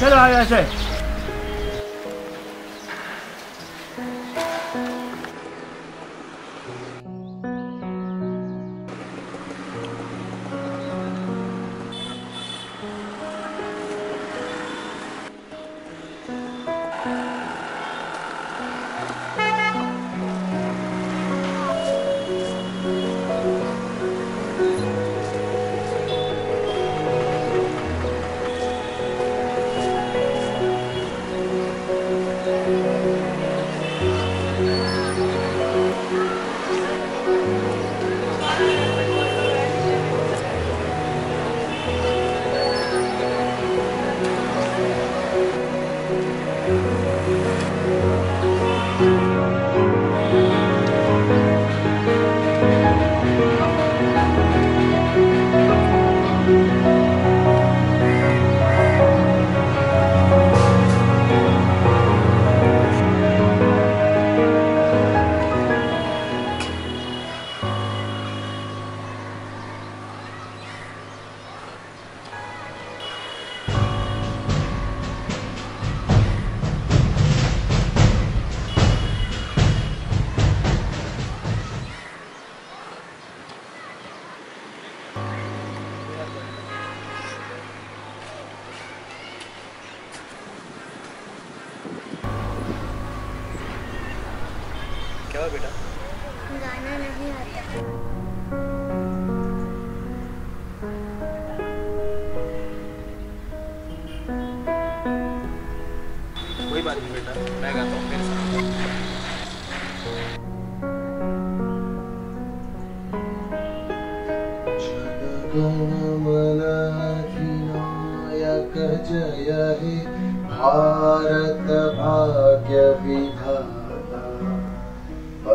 चलो आ क्या हुआ बेटा। गाना नहीं आता। कोई बात नहीं बेटा मैं गाता हूँ मेरे साथ जय हे भारत भाग्य विधाता